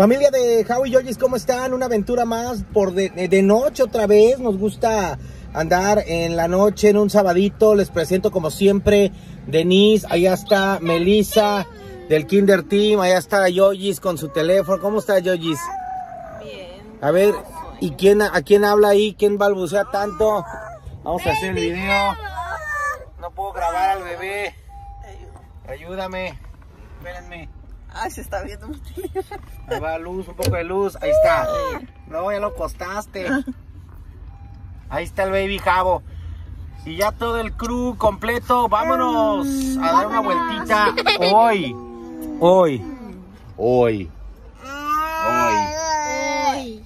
Familia de Howie Yoyis, ¿cómo están? Una aventura más por de, de, noche otra vez. Nos gusta andar en la noche, en un sabadito. Les presento como siempre Denise, allá está Melissa del Kinder Team, allá está Yoyis con su teléfono. ¿Cómo está Yoyis? Bien. A ver, ¿y quién, a quién habla ahí? ¿Quién balbucea tanto? Vamos a hacer el video. No puedo grabar al bebé. Ayúdame. Espérenme. Ay, se está viendo. Ahí va luz, un poco de luz. Ahí está. No, ya lo costaste. Ahí está el baby jabo. Y ya todo el crew completo. Vámonos a dar una vueltita. Hoy. Hoy. Hoy. Hoy.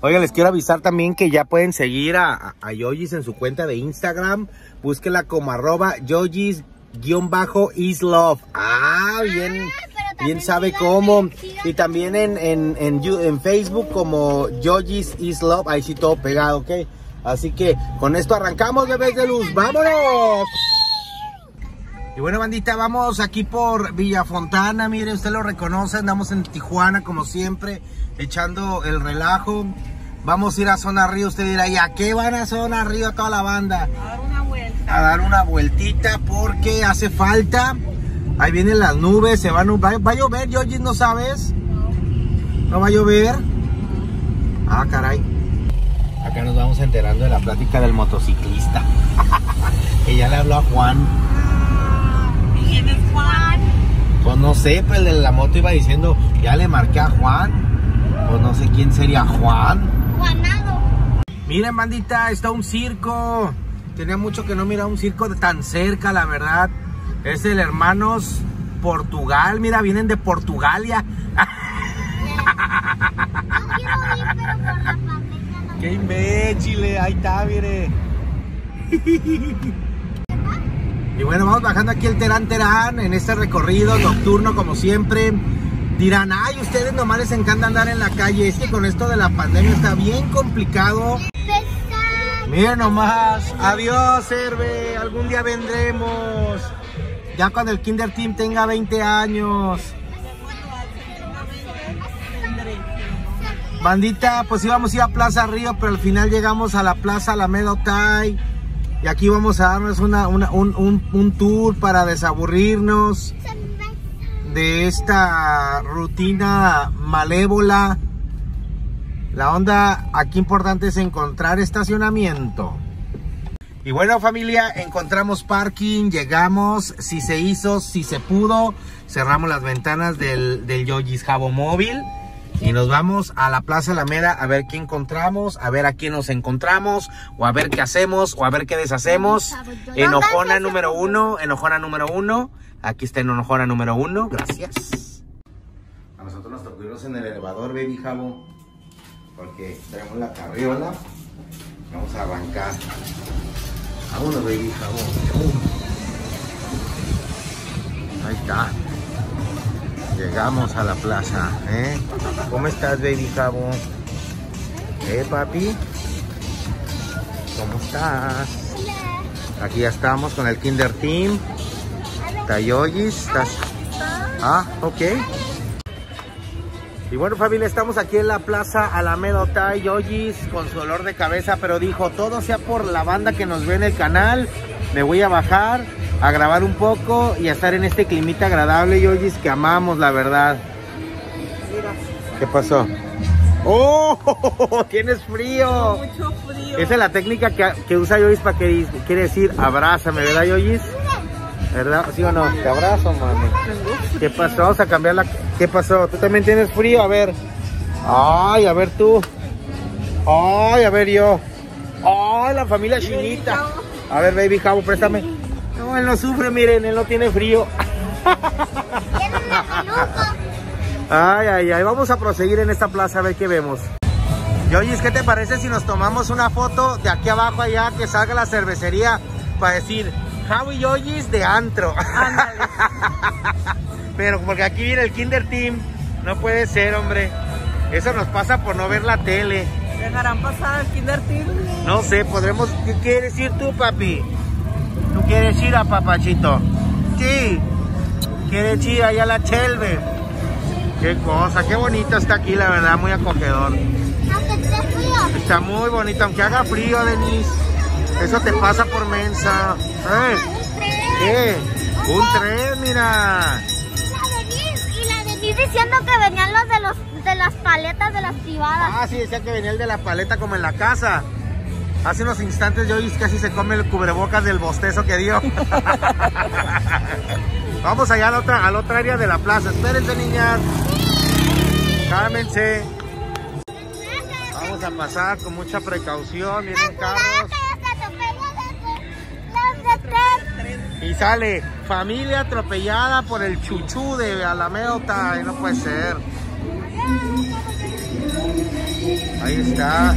Oigan, les quiero avisar también que ya pueden seguir a, a Yoyis en su cuenta de Instagram. Búsquela como arroba Yoyis-Islove. Ah, bien. Bien sabe cómo. Y también en, en, en, en Facebook como Yoyis Islove. Ahí sí todo pegado, ¿ok? Así que con esto arrancamos, bebés de luz. ¡Vámonos! Y bueno, bandita, vamos aquí por Villa Fontana. Mire, usted lo reconoce. Andamos en Tijuana, como siempre, echando el relajo. Vamos a ir a Zona Río. Usted dirá, ¿y a qué van a Zona Río toda la banda? A dar una vuelta. A dar una vueltita porque hace falta. Ahí vienen las nubes, se van, va, va a llover, Georgie, ¿no sabes? ¿No va a llover? Ah, caray. Acá nos vamos enterando de la plática del motociclista. que ya le habló a Juan. ¿Quién es Juan? Pues no sé, pues el de la moto iba diciendo, ya le marqué a Juan. Pues no sé quién sería Juan. Juanado. Miren, bandita, está un circo. Tenía mucho que no mirar un circo de tan cerca, la verdad. Es el Hermanos Portugal. Mira, vienen de Portugalia. ¡Qué imbécile! Ahí está, mire. Y bueno, vamos bajando aquí el Terán Terán en este recorrido nocturno como siempre. Dirán, ay, ustedes nomás les encanta andar en la calle. Es que con esto de la pandemia está bien complicado. Miren nomás. Adiós, Herbe. Algún día vendremos. Ya cuando el Kinder Team tenga 20 años. Bandita, pues íbamos a ir a Plaza Río, pero al final llegamos a la Plaza Alameda Otay. Y aquí vamos a darnos una, un, un- un tour para desaburrirnos de esta rutina malévola. La onda aquí importante es encontrar estacionamiento. Y bueno familia, encontramos parking, llegamos, si se hizo, si se pudo, cerramos las ventanas del, del Yoyis Jabo Móvil y nos vamos a la Plaza Alameda a ver qué encontramos, a ver a quién nos encontramos, o a ver qué hacemos, o a ver qué deshacemos. Enojona número uno, enojona número uno, aquí está en enojona número uno, gracias. A nosotros nos tocó irnos en el elevador, baby Jabo, porque tenemos la carriola, vamos a arrancar. Vámonos, baby jabón. Ahí está. Llegamos a la plaza, ¿eh? ¿Cómo estás, baby jabón? ¿Eh, papi? ¿Cómo estás? Aquí ya estamos con el Kinder Team. Tayoyis, ¿estás? Ah, ok. Y bueno familia, estamos aquí en la plaza Alameda Otay Yoyis con su dolor de cabeza, pero dijo, todo sea por la banda que nos ve en el canal, me voy a bajar a grabar un poco y a estar en este climita agradable Yoyis que amamos la verdad. ¿Qué pasó? ¡Oh! ¡Tienes frío! Mucho frío. Esa es la técnica que, que usa Yoyis para que quiere decir abrázame, ¿verdad Yoyis? ¿Verdad? ¿Sí o no? Te abrazo, mami. ¿Qué pasó? Vamos a cambiar la... ¿Qué pasó? ¿Tú también tienes frío? A ver. Ay, a ver tú. Ay, a ver yo. Ay, la familia chinita. A ver, baby Jabo, préstame. No, él no sufre, miren, él no tiene frío. Ay, ay, ay. Vamos a proseguir en esta plaza a ver qué vemos. Yoyis, ¿qué te parece si nos tomamos una foto de aquí abajo allá que salga la cervecería para decir Javi Yoyis de antro? Pero porque aquí viene el Kinder Team, no puede ser, hombre. Eso nos pasa por no ver la tele. ¿Dejarán pasar al Kinder Team? No sé, podremos. ¿Qué quieres ir tú, papi? ¿Tú quieres ir a papachito? Sí. ¿Quieres ir allá a la Chelve? Qué cosa, qué bonito está aquí, la verdad, muy acogedor. Aunque esté frío. Está muy bonito, aunque haga frío, Denise. Eso te pasa por mensa. ¿Eh? ¿Qué? Un tren, mira. Diciendo que venían los de los de las paletas de las privadas. Ah, sí, decía que venía el de la paleta como en la casa. Hace unos instantes yo casi se come el cubrebocas del bostezo que dio. Vamos allá a la otra, a la otra área de la plaza. Espérense, niñas. Cálmense. Vamos a pasar con mucha precaución. Vienen carros. Sale familia atropellada por el chuchú de Alameda Otay. No puede ser. Ahí está.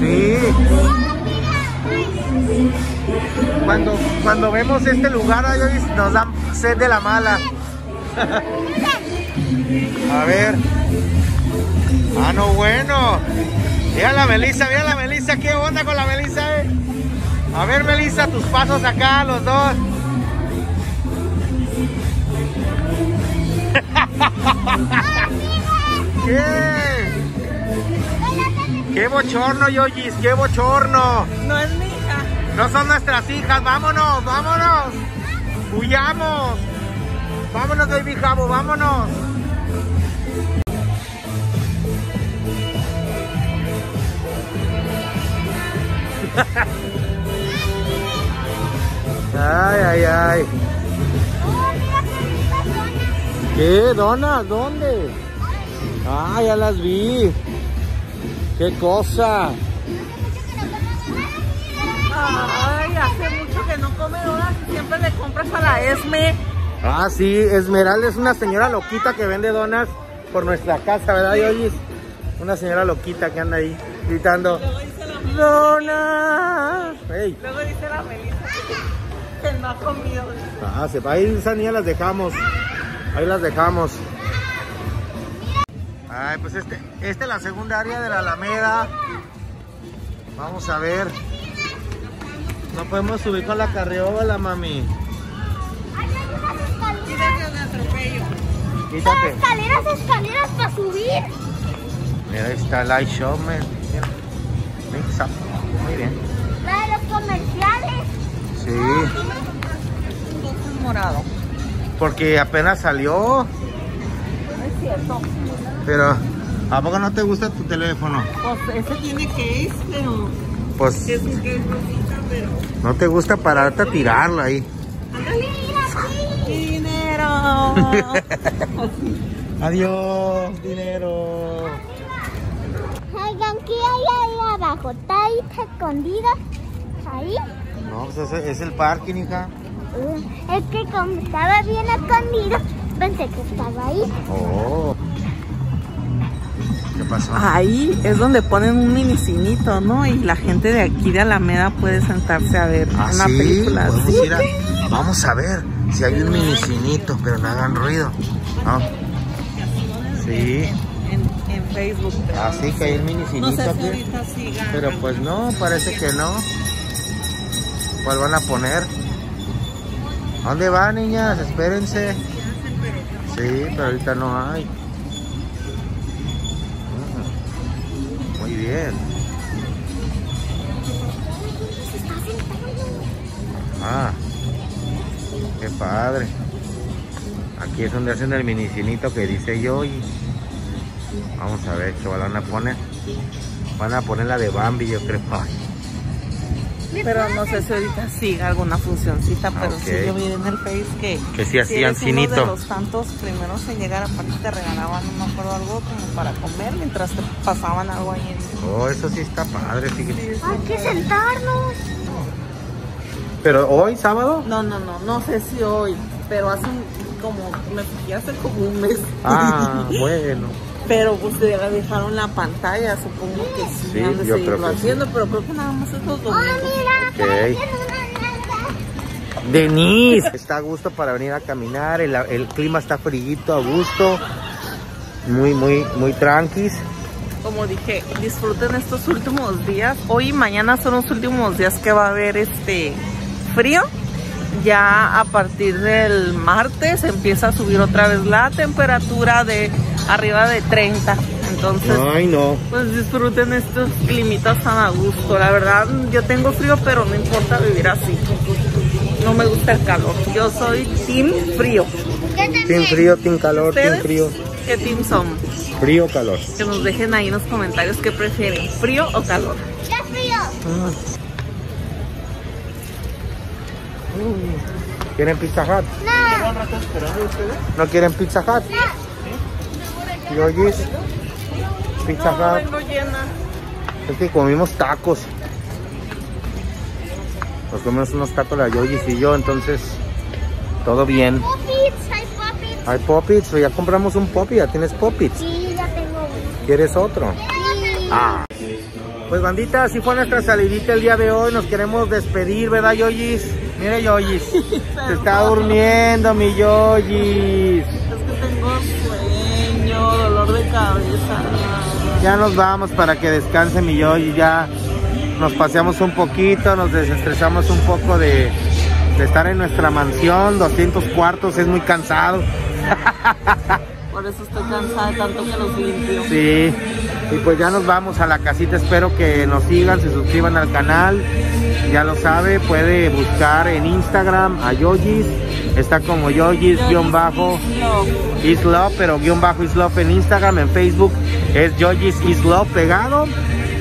Sí. Cuando, cuando vemos este lugar ahí nos da sed de la mala. A ver. Ah, no, bueno. Mira la Melissa, mira la Melissa. ¿Qué onda con la Melissa? eh? A ver, Melissa, tus pasos acá, los dos. ¿Qué? ¡Qué bochorno, Yoyis! ¡Qué bochorno! No es mi hija. No son nuestras hijas, vámonos, vámonos. Huyamos. Vámonos, baby Jabo, vámonos. ay, ay, ay. ¿Qué? ¿Donas? ¿Dónde? Ah, ya las vi. ¡Qué cosa! Ay, hace mucho que no come donas y siempre le compras a la Esme. Ah, sí, Esmeralda es una señora loquita que vende donas por nuestra casa, ¿verdad, Yoyis? Una señora loquita que anda ahí gritando, Luego dice la, ¡Donas! Luego dice la Melissa que no ha comido. Ah, se va. Ahí esas niñas las dejamos. Ahí las dejamos. Ay, pues este, esta es la segunda área de la Alameda. Vamos a ver. No podemos subir con la carriola, mami. Quítate. Escaleras, escaleras para subir. Mira, ahí está Light Show, man. Mira. Mix up. Muy bien. La de los comerciales. Sí. Entonces morado. Porque apenas salió. No es cierto. Pero, ¿a poco no te gusta tu teléfono? Pues ese tiene case, pero Pues, es un case bonita, pero. no te gusta pararte a tirarlo ahí. Mira aquí. Adiós, dinero. Oigan, ¿qué hay ahí abajo? ¿Está ahí escondida? Ahí. No, pues ese es el parking, hija. Uh, es que como estaba bien escondido, pensé que estaba ahí. Oh. ¿Qué pasó? Ahí es donde ponen un minicinito, ¿no? Y la gente de aquí de Alameda puede sentarse a ver Ah, una sí, película. podemos Sí. ir a- Vamos a ver si hay un minicinito, pero no hagan ruido. ¿No? Sí, En, en Facebook. así no que hay un No minicinito sé si aquí. Pero pues no, parece que no. ¿Cuál van a poner? ¿A dónde van, niñas? Espérense. Sí, pero ahorita no hay. Muy bien. Padre. Aquí es donde hacen el minicinito que dice yo y vamos a ver qué van a poner. Van a poner la de Bambi, yo creo. Ay, Pero no sé si ahorita siga alguna funcioncita, pero Ok. sí yo vi en el Face que, Que sí si hacían uno cinito. de los tantos primeros en llegar, aparte te regalaban, no me acuerdo, algo como para comer mientras te pasaban algo ahí. en- Oh, eso sí está padre, fíjate. Hay que sentarnos. Pero hoy, sábado. No, no, no, no sé si hoy, pero hace un- como, me fijé hace como un mes. Ah, bueno. Pero pues te dejaron la pantalla, supongo que sí, Sí, han de yo seguirlo creo que sí. haciendo, pero creo que nada más estos Oh, domingos. mira, Ok. acá tiene una nalga. Denise. Está a gusto para venir a caminar. El, el clima está frillito, a gusto. Muy, muy, muy tranquis. Como dije, disfruten estos últimos días. Hoy y mañana son los últimos días que va a haber este frío. ya a partir del martes empieza a subir otra vez la temperatura de arriba de 30. Entonces, Ay, no. pues disfruten estos climitas tan a gusto. La verdad, yo tengo frío, pero no importa vivir así. No me gusta el calor. Yo soy team frío. Team frío, team calor, team ¿Ustedes frío. qué team son? Frío, calor. Que nos dejen ahí en los comentarios qué prefieren, frío o calor. ¡Qué frío! ¿Quieren Pizza Hut? No, ¿No quieren Pizza Hut? Yoyis. Pizza No, Hut. llena. Es que comimos tacos. Nos comimos unos tacos la Yoyis y yo, entonces todo bien. Hay Poppits. Hay Poppits, ya compramos un Poppy, ya tienes Poppits. Sí, ya tengo uno. ¿Quieres otro? Sí. Ah. Pues bandita, así fue nuestra salidita el día de hoy. Nos queremos despedir, ¿verdad, Yoyis? Mire, Yoyis. Se está durmiendo, mi Yoyis. Es que tengo sueño, dolor de cabeza. Ya nos vamos para que descanse mi Yoyis. Ya nos paseamos un poquito, nos desestresamos un poco de, de estar en nuestra mansión. 200 cuartos, es muy cansado. Por eso estoy cansada tanto que los limpio. Sí, y pues ya nos vamos a la casita. Espero que nos sigan, se suscriban al canal. Ya lo sabe, puede buscar en Instagram a Yogis. Está como Yogis guion bajo Islove, pero guion bajo Islove en Instagram. En Facebook es Yogis Islove pegado.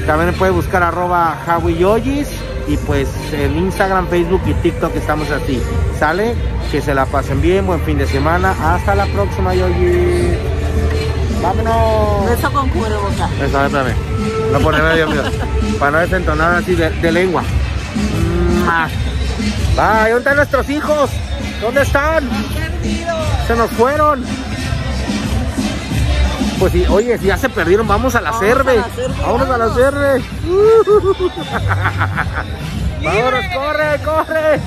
También puede buscar arroba Javi Yogis. Y pues en Instagram, Facebook y TikTok estamos así. ¿Sale? Que se la pasen bien, buen fin de semana. Hasta la próxima, Yogis. Vámonos. Beso con cubreboca. Espérame, espérame. No ponerme Dios mío. Para no desentonar así de, de lengua. Bye, ¿dónde están nuestros hijos? ¿Dónde están? Se nos fueron. Pues sí, oye, si ya se perdieron, vamos a la Vamos cerve. Vámonos a la cerve. Vámonos, corre, corre.